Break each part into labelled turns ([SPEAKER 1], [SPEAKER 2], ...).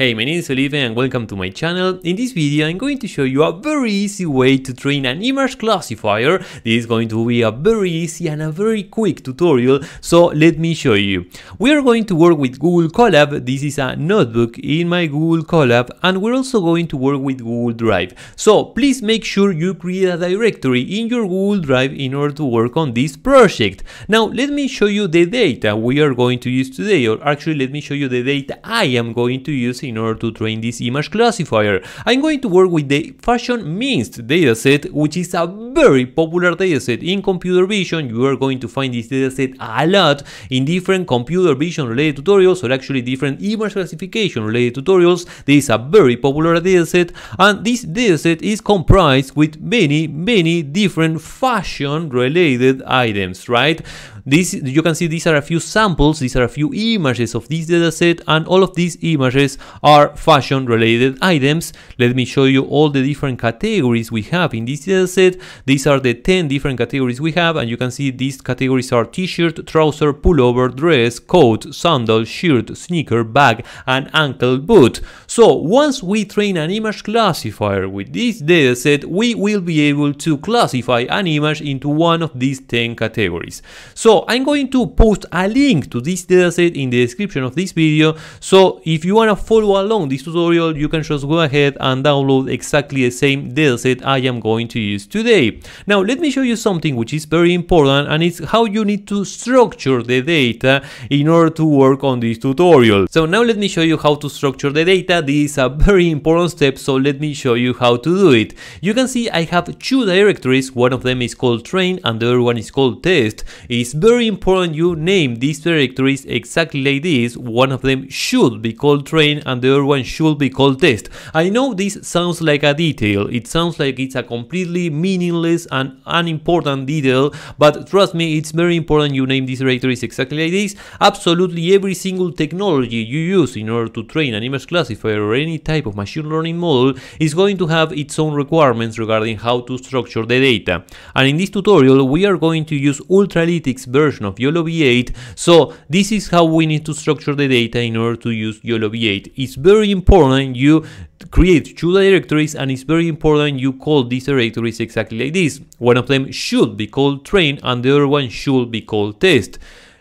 [SPEAKER 1] Hey, my name is Felipe and welcome to my channel. In this video I'm going to show you a very easy way to train an image classifier. This is going to be a very easy and a very quick tutorial, so let me show you. We are going to work with Google Colab, this is a notebook in my Google Colab and we're also going to work with Google Drive. So please make sure you create a directory in your Google Drive in order to work on this project. Now let me show you the data we are going to use today, or actually let me show you the data I am going to use in order to train this image classifier. I'm going to work with the Fashion MNIST dataset, which is a very popular dataset in computer vision. You are going to find this dataset a lot in different computer vision related tutorials, or actually different image classification related tutorials. This is a very popular dataset, and this dataset is comprised with many, many different fashion related items, right? This, you can see these are a few samples, these are a few images of this dataset, and all of these images are fashion related items. Let me show you all the different categories we have in this dataset. These are the 10 different categories we have, and you can see these categories are t-shirt, trouser, pullover, dress, coat, sandal, shirt, sneaker, bag, and ankle boot. So once we train an image classifier with this dataset, we will be able to classify an image into one of these 10 categories. So I'm going to post a link to this dataset in the description of this video. So if you want to follow along this tutorial, you can just go ahead and download exactly the same dataset I am going to use today. Now let me show you something which is very important and it's how you need to structure the data in order to work on this tutorial. So now let me show you how to structure the data. This is a very important step, so let me show you how to do it. You can see I have two directories, one of them is called train and the other one is called test. It's very important you name these directories exactly like this. One of them should be called train and the other one should be called test. I know this sounds like a detail, it sounds like it's a completely meaningless and unimportant detail, but trust me, it's very important you name these directories exactly like this. Absolutely every single technology you use in order to train an image classifier or any type of machine learning model is going to have its own requirements regarding how to structure the data. And in this tutorial, we are going to use Ultralytics version of YOLO V8. So this is how we need to structure the data in order to use YOLO V8. It's very important you create two directories and it's very important you call these directories exactly like this. One of them should be called train and the other one should be called test.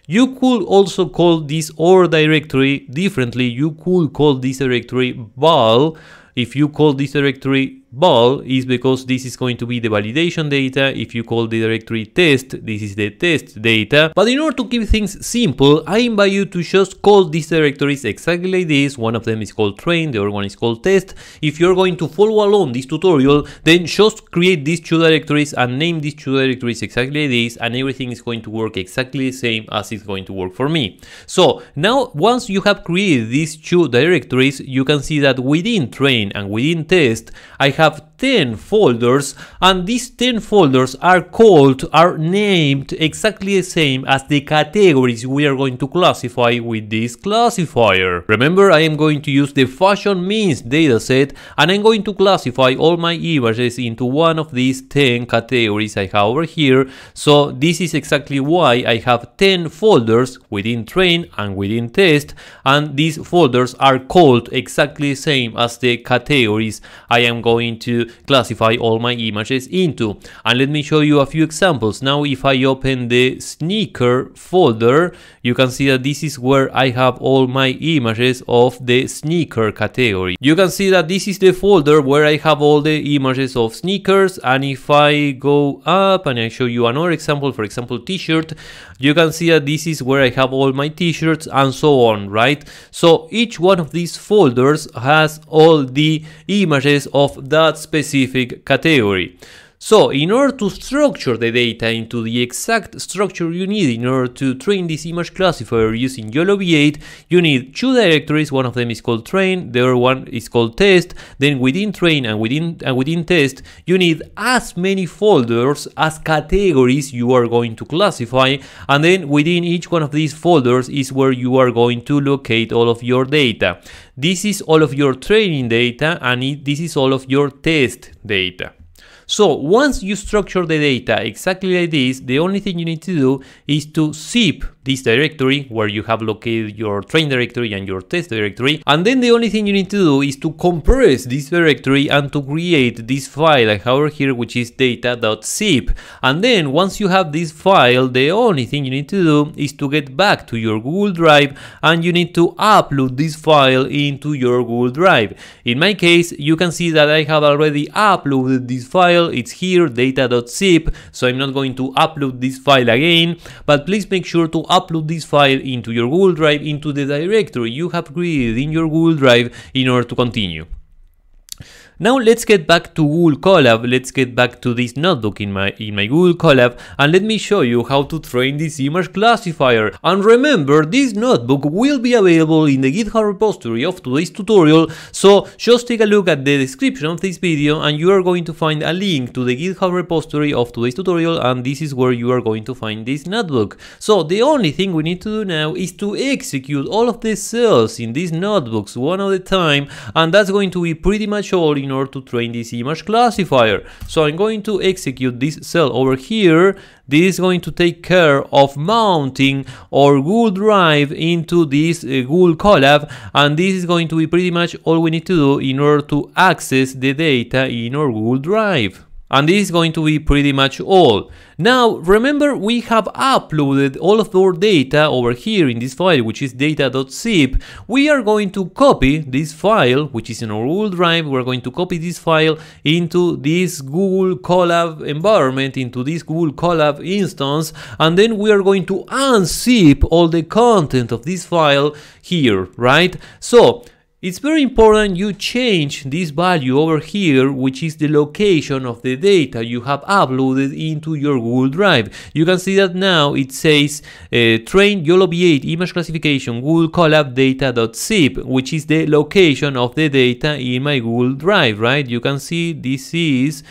[SPEAKER 1] You could also call this OR directory differently. You could call this directory val. If you call this directory val is because this is going to be the validation data. If you call the directory test, this is the test data. But in order to keep things simple, I invite you to just call these directories exactly like this. One of them is called train, the other one is called test. If you're going to follow along this tutorial, then just create these two directories and name these two directories exactly like this and everything is going to work exactly the same as it's going to work for me. So now once you have created these two directories, you can see that within train and within test, I have 10 folders and these 10 folders are called, are named exactly the same as the categories we are going to classify with this classifier. Remember I am going to use the Fashion MNIST dataset and I'm going to classify all my images into one of these 10 categories I have over here. So this is exactly why I have 10 folders within train and within test and these folders are called exactly the same as the categories I am going to classify all my images into. And let me show you a few examples. Now if I open the sneaker folder, you can see that this is where I have all my images of the sneaker category. You can see that this is the folder where I have all the images of sneakers and if I go up and I show you another example, for example t-shirt, you can see that this is where I have all my t-shirts and so on, right? So each one of these folders has all the images of that specific category. So in order to structure the data into the exact structure you need in order to train this image classifier using YOLO V8, you need two directories, one of them is called train, the other one is called test, then within train and within, and within test, you need as many folders as categories you are going to classify, and then within each one of these folders is where you are going to locate all of your data. This is all of your training data and it, this is all of your test data. So once you structure the data exactly like this, the only thing you need to do is to zip this directory where you have located your train directory and your test directory. And then the only thing you need to do is to compress this directory and to create this file I have over here which is data.zip. And then once you have this file, the only thing you need to do is to get back to your Google Drive and you need to upload this file into your Google Drive. In my case, you can see that I have already uploaded this file. It's here, data.zip. So I'm not going to upload this file again, but please make sure to upload this file into your Google Drive into the directory you have created in your Google Drive in order to continue. Now let's get back to Google Colab, let's get back to this notebook in my, in my Google Colab and let me show you how to train this image classifier. And remember, this notebook will be available in the GitHub repository of today's tutorial, so just take a look at the description of this video and you are going to find a link to the GitHub repository of today's tutorial and this is where you are going to find this notebook. So the only thing we need to do now is to execute all of the cells in these notebooks one at a time and that's going to be pretty much all in in order to train this image classifier. So I'm going to execute this cell over here. This is going to take care of mounting our Google Drive into this uh, Google Colab and this is going to be pretty much all we need to do in order to access the data in our Google Drive. And this is going to be pretty much all. Now, remember we have uploaded all of our data over here in this file, which is data.zip. We are going to copy this file, which is in our Google Drive. We're going to copy this file into this Google Colab environment, into this Google Colab instance, and then we are going to unzip all the content of this file here, right? So, it's very important you change this value over here, which is the location of the data you have uploaded into your Google Drive. You can see that now it says uh, train YOLO V8 image classification Google Colab data.zip, which is the location of the data in my Google Drive, right? You can see this is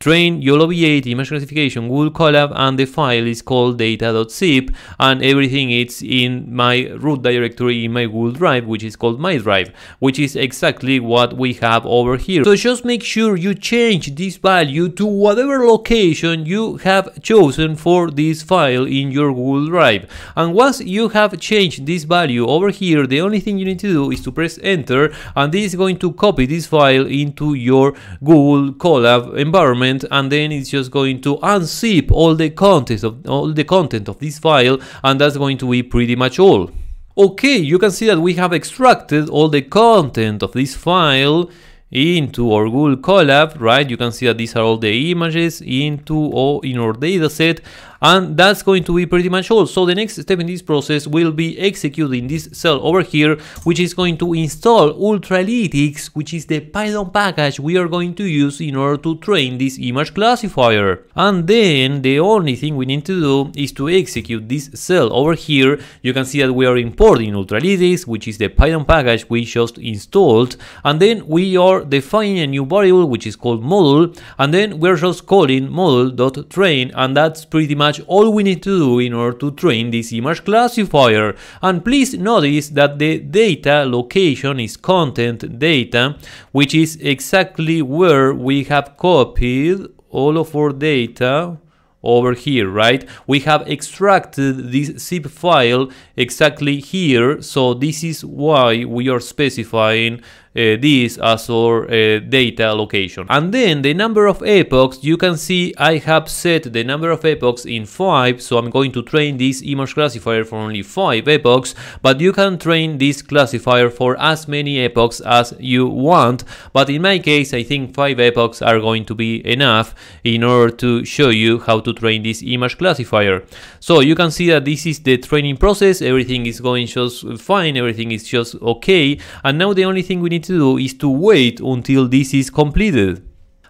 [SPEAKER 1] train YOLO V8 image classification Google Colab and the file is called data.zip and everything is in my root directory in my Google Drive which is called my drive which is exactly what we have over here. So just make sure you change this value to whatever location you have chosen for this file in your Google Drive and once you have changed this value over here the only thing you need to do is to press enter and this is going to copy this file into your Google Colab environment and then it's just going to unzip all the content of all the content of this file and that's going to be pretty much all. Okay, you can see that we have extracted all the content of this file into our Google Colab, right? You can see that these are all the images into or in our dataset and that's going to be pretty much all. So the next step in this process will be executing this cell over here, which is going to install Ultralytics, which is the Python package we are going to use in order to train this image classifier. And then the only thing we need to do is to execute this cell over here. You can see that we are importing Ultralytics, which is the Python package we just installed. And then we are defining a new variable, which is called model. And then we're just calling model.train, and that's pretty much much all we need to do in order to train this image classifier. And please notice that the data location is content data, which is exactly where we have copied all of our data over here, right? We have extracted this zip file exactly here, so this is why we are specifying this as our uh, data location. And then the number of epochs, you can see I have set the number of epochs in 5, so I'm going to train this image classifier for only 5 epochs, but you can train this classifier for as many epochs as you want, but in my case I think 5 epochs are going to be enough in order to show you how to train this image classifier. So you can see that this is the training process, everything is going just fine, everything is just okay, and now the only thing we need to do is to wait until this is completed.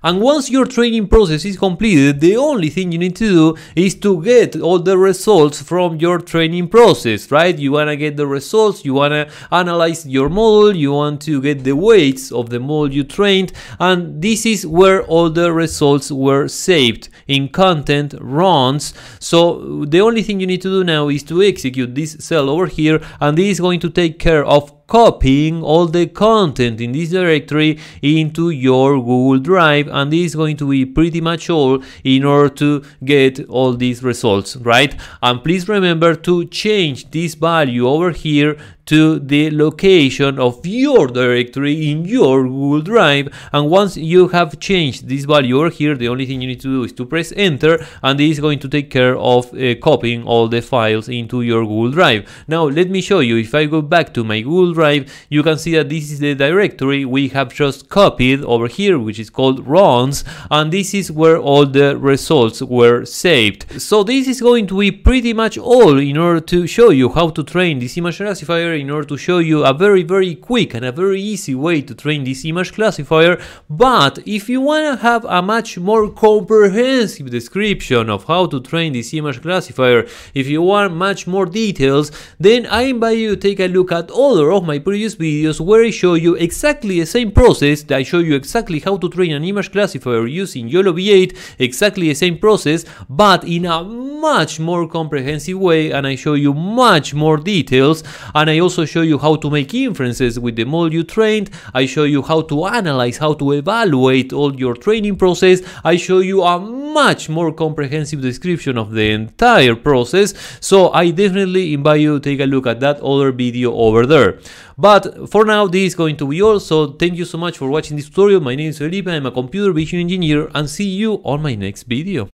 [SPEAKER 1] And once your training process is completed, the only thing you need to do is to get all the results from your training process, right? You want to get the results, you want to analyze your model, you want to get the weights of the model you trained, and this is where all the results were saved in content runs. So the only thing you need to do now is to execute this cell over here, and this is going to take care of copying all the content in this directory into your Google Drive and this is going to be pretty much all in order to get all these results, right? And please remember to change this value over here to the location of your directory in your Google Drive and once you have changed this value over here the only thing you need to do is to press enter and this is going to take care of uh, copying all the files into your Google Drive. Now let me show you if I go back to my Google Drive you can see that this is the directory we have just copied over here which is called runs and this is where all the results were saved. So this is going to be pretty much all in order to show you how to train this image classifier in order to show you a very very quick and a very easy way to train this image classifier but if you want to have a much more comprehensive description of how to train this image classifier if you want much more details then I invite you to take a look at other of my previous videos where I show you exactly the same process that I show you exactly how to train an image classifier using YOLO V8 exactly the same process but in a much more comprehensive way and I show you much more details and I also show you how to make inferences with the model you trained, I show you how to analyze, how to evaluate all your training process, I show you a much more comprehensive description of the entire process, so I definitely invite you to take a look at that other video over there. But for now this is going to be all, so thank you so much for watching this tutorial, my name is Felipe, I'm a computer vision engineer and see you on my next video.